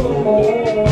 Oh,